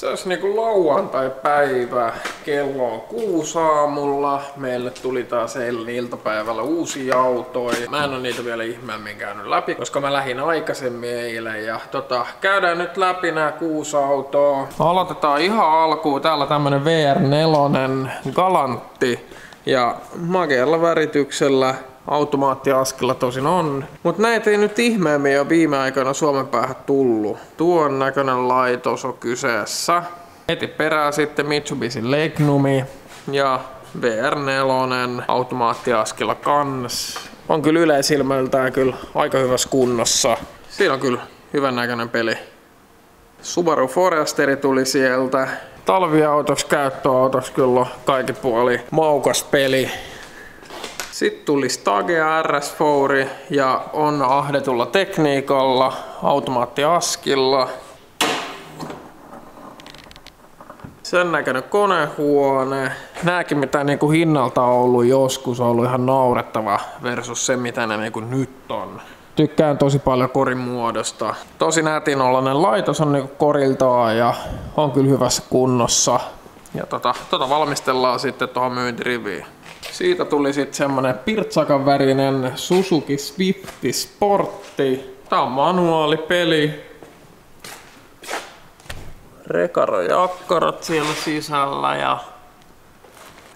Se olisi niinku lauantai-päivä. Kello on kuusi aamulla. Meille tuli taas eilen iltapäivällä uusi autoja. Mä en ole niitä vielä ihmeemmin käynyt läpi, koska mä lähdin aikaisemmin eilen. Ja tota, käydään nyt läpi nämä kuusi autoa. Aloitetaan ihan alkuun. Täällä tämmönen VR4 Galantti. Ja makealla värityksellä automaattiaskilla tosin on. Mutta näitä ei nyt ihmeemmin jo viime aikoina Suomen päähän tullut. Tuon näköinen laitos on kyseessä. Heti perään sitten Mitsubishi Legnumi ja VR4 automaattiaskilla kans. On kyllä yleisilmältään kyllä aika hyvässä kunnossa. Siinä on kyllä hyvän näköinen peli. Subaru Foresteri tuli sieltä. Talviautoksi, käyttöautoksi kyllä kaikki puoli maukas peli. Sitten tuli Stagea RS Fouri ja on ahdetulla tekniikalla, automaattiaskilla. Sen näköinen konehuone. Nääkin mitä niinku hinnalta on ollut joskus on ollut ihan naurettava versus se mitä ne niinku nyt on. Tykkään tosi paljon korin muodosta. Tosi nätinollainen laitos on niinku koriltaan ja on kyllä hyvässä kunnossa. Ja tota, tota valmistellaan sitten tuohon myyntiriviin. Siitä tuli sitten semmonen pirtsakan värinen Suzuki Swifti Sportti. Tää on manuaalipeli. Rekaro ja akkarat siellä sisällä ja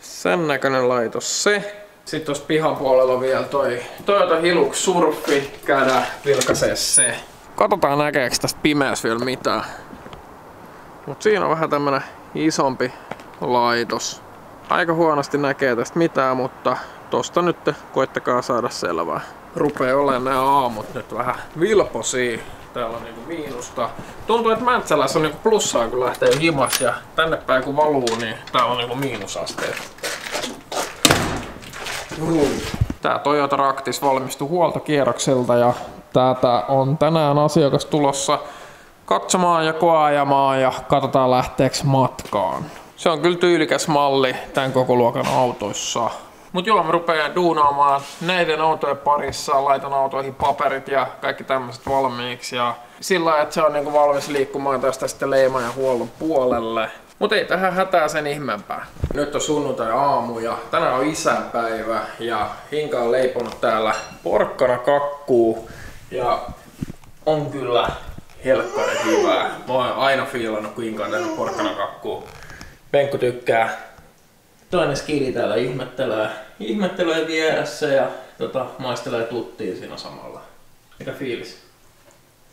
sen näköinen laitos se. Sitten tuossa pihan puolella on vielä toi Toyota Hilux Surfi. Käydään vilkaisee se. Katsotaan näkeekö tästä pimeässä vielä mitään. Mut siinä on vähän tämmönen isompi laitos. Aika huonosti näkee tästä mitään, mutta tosta nyt koittakaa saada selvää. Rupee olemaan nämä aamut nyt vähän vilposia. Täällä on niinku miinusta. Tuntuu, että Mäntsälässä on niinku plussaa kun lähtee himas ja tänne päin kun valuu, niin täällä on niinku miinusasteet. Tää Toyota Raktis valmistui huoltokierrokselta ja täältä on tänään asiakas tulossa katsomaan ja koajamaan ja katsotaan lähteekö matkaan. Se on kyllä tyylikäs malli tämän koko luokan autoissa. Mut joo, mä rupean duunaamaan näiden autojen parissa, laitan autoihin paperit ja kaikki tämmöiset valmiiksi. Ja sillä että se on niinku valmis liikkumaan tästä sitten leima ja huollon puolelle. Mut ei tähän hätää sen ihmeempää. Nyt on sunnuntai aamu ja tänään on isänpäivä ja Hinka on leiponut täällä porkkana kakkuu ja on kyllä helkkari hyvää. Mä oon aina fiilannut, kun Hinka on tehnyt porkkana kakkuu. Penkku tykkää. Toinen skidi täällä ihmettelee, ihmettelee vieressä ja tota, maistelee tuttiin siinä samalla. Mikä fiilis?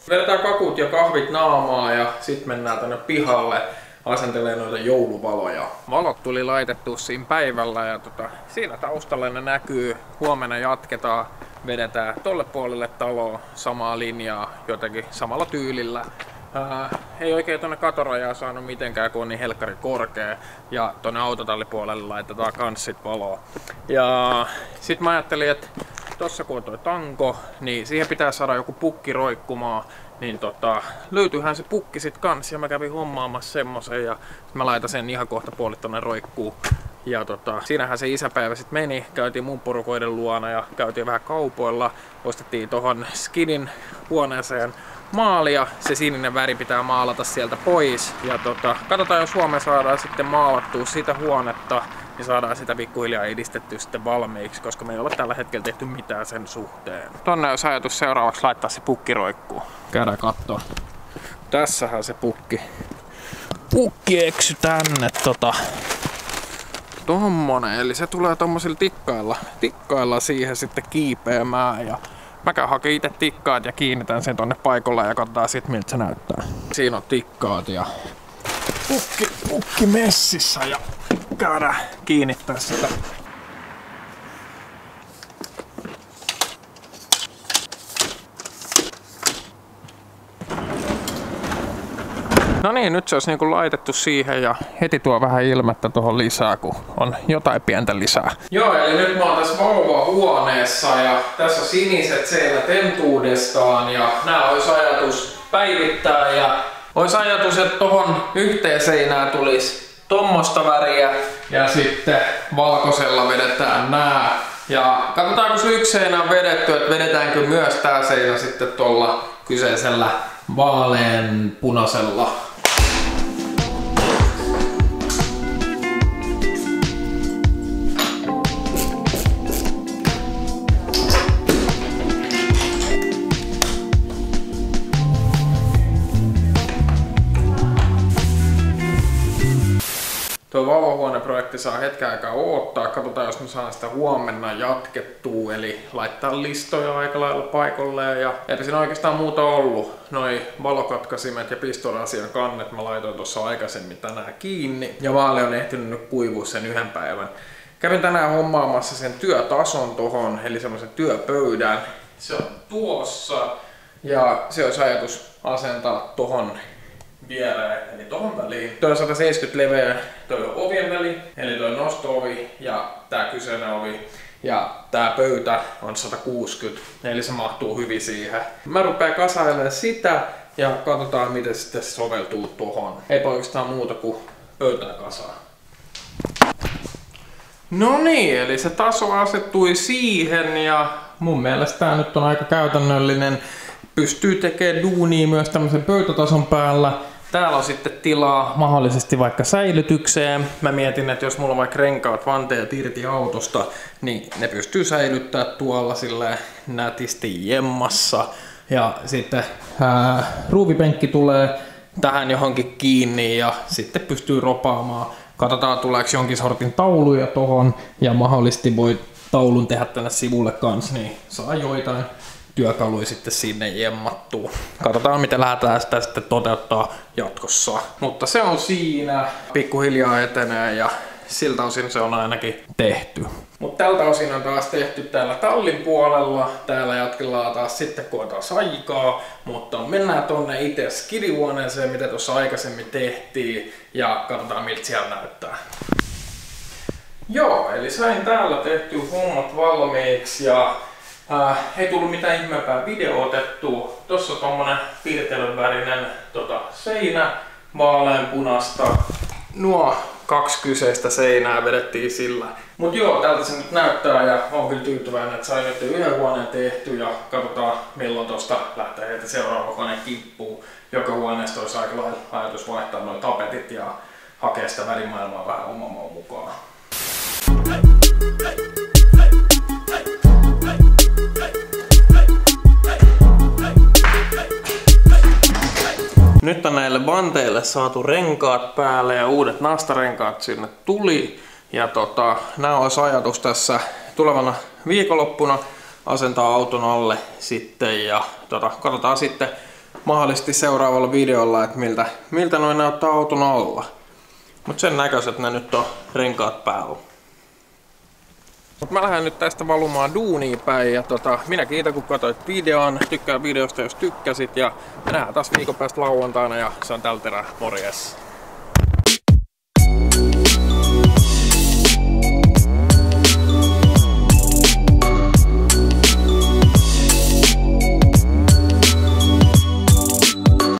Vedetään kakut ja kahvit naamaa ja sitten mennään tänne pihalle asentelee noita jouluvaloja. Valot tuli laitettu siinä päivällä ja tota, siinä taustalla ne näkyy. Huomenna jatketaan, vedetään tolle puolelle taloa samaa linjaa jotenkin samalla tyylillä. Ää, ei oikein tuonne katorajaa saanut mitenkään, kun on niin helkkari korkea. Ja tuonne autotallipuolelle laitetaan kans sit valoa. Ja sit mä ajattelin, että tossa kun on toi tanko, niin siihen pitää saada joku pukki roikkumaan. Niin tota, löytyyhän se pukki sit kans ja mä kävin hommaamassa semmosen ja mä laitan sen ihan kohta puolit tonne roikkuu. Ja tota, siinähän se isäpäivä sitten meni. Käytiin mun porukoiden luona ja käytiin vähän kaupoilla. Ostettiin tohon skidin huoneeseen maalia. Se sininen väri pitää maalata sieltä pois. Ja tota, katsotaan, jos huomenna saadaan sitten maalattua sitä huonetta, niin saadaan sitä pikkuhiljaa edistettyä sitten valmiiksi, koska me ei ole tällä hetkellä tehty mitään sen suhteen. Tonne olisi ajatus seuraavaksi laittaa se pukki roikkuu. Käydään kattoo. Tässähän se pukki. Pukki eksy tänne tota. Tommonen, eli se tulee tommosilla tikkailla, tikkailla siihen sitten kiipeämään ja Mä käyn hakemaan itse tikkaat ja kiinnitän sen tonne paikalle ja katsotaan sit miltä se näyttää. Siinä on tikkaat ja pukki, pukki messissä ja käydään kiinnittää sitä No niin, nyt se olisi niinku laitettu siihen ja heti tuo vähän ilmettä tuohon lisää, kun on jotain pientä lisää. Joo, eli nyt mä oon tässä huoneessa ja tässä siniset seinät entuudestaan ja nämä olisi ajatus päivittää ja olisi ajatus, että tuohon yhteen seinään tulisi tommosta väriä ja sitten valkoisella vedetään nää. Ja katsotaan, kun se yksi seinä on vedetty, että vedetäänkö myös tää seinä sitten tuolla kyseisellä vaalean punaisella Tuo vauvahuoneprojekti saa hetken aikaa odottaa. Katsotaan, jos me saan sitä huomenna jatkettua. Eli laittaa listoja aika lailla paikalleen. Ja eipä siinä oikeastaan muuta ollut. Noi valokatkaisimet ja pistorasian kannet mä laitoin tuossa aikaisemmin tänään kiinni. Ja vaali on ehtinyt nyt kuivua sen yhden päivän. Kävin tänään hommaamassa sen työtason tohon, eli semmoisen työpöydän. Se on tuossa. Ja se olisi ajatus asentaa tohon viereen, eli tohon väliin. Tuo on 170 leveä, toi on ovien väli, eli toi nosto-ovi ja tää kyseinen ovi. Ja tää pöytä on 160, eli se mahtuu hyvin siihen. Mä rupean kasailemaan sitä ja katsotaan miten se sitten soveltuu tohon. Ei oikeastaan muuta kuin pöytää kasaa. No niin, eli se taso asettui siihen ja mun mielestä tää nyt on aika käytännöllinen. Pystyy tekemään duunia myös tämmöisen pöytätason päällä. Täällä on sitten tilaa mahdollisesti vaikka säilytykseen. Mä mietin, että jos mulla on vaikka renkaat vanteet irti autosta, niin ne pystyy säilyttää tuolla sille nätisti jemmassa. Ja sitten ää, ruuvipenkki tulee tähän johonkin kiinni ja sitten pystyy ropaamaan. Katsotaan tuleeko jonkin sortin tauluja tohon ja mahdollisesti voi taulun tehdä tänne sivulle kanssa, niin saa joitain työkaluja sitten sinne jemmattuu. Katsotaan miten lähdetään sitä sitten toteuttaa jatkossa. Mutta se on siinä, pikkuhiljaa etenee ja siltä osin se on ainakin tehty. Mutta tältä osin on taas tehty täällä tallin puolella. Täällä jatkellaan taas sitten kun on taas aikaa. Mutta mennään tonne itse skidihuoneeseen, mitä tuossa aikaisemmin tehtiin. Ja katsotaan miltä siellä näyttää. Joo, eli sain täällä tehty hommat valmiiksi ja Äh, ei tullut mitään ihmeempää video otettua. Tossa on tommonen piirtelyn tota, seinä, vaaleanpunasta. Nuo kaksi kyseistä seinää vedettiin sillä. Mut joo, tältä se nyt näyttää ja on kyllä tyytyväinen, että sain nyt yhden huoneen tehty ja katsotaan milloin tosta lähtee heti seuraava huone kippuu. Joka huoneesta olisi aika ajatus vaihtaa noin tapetit ja hakea sitä välimaailmaa vähän oman mukaan. Nyt on näille vanteille saatu renkaat päälle ja uudet nastarenkaat sinne tuli. Ja tota, nämä olisi ajatus tässä tulevana viikonloppuna asentaa auton alle sitten ja tota, katsotaan sitten mahdollisesti seuraavalla videolla, että miltä, miltä noin näyttää auton alla. Mutta sen näköiset ne nyt on renkaat päällä. Mut mä lähden nyt tästä valumaan duuniin päin ja tota, minä kiitän kun katsoit videon, tykkää videosta jos tykkäsit ja nähdään taas viikon päästä lauantaina ja se on tältä erää, morjes!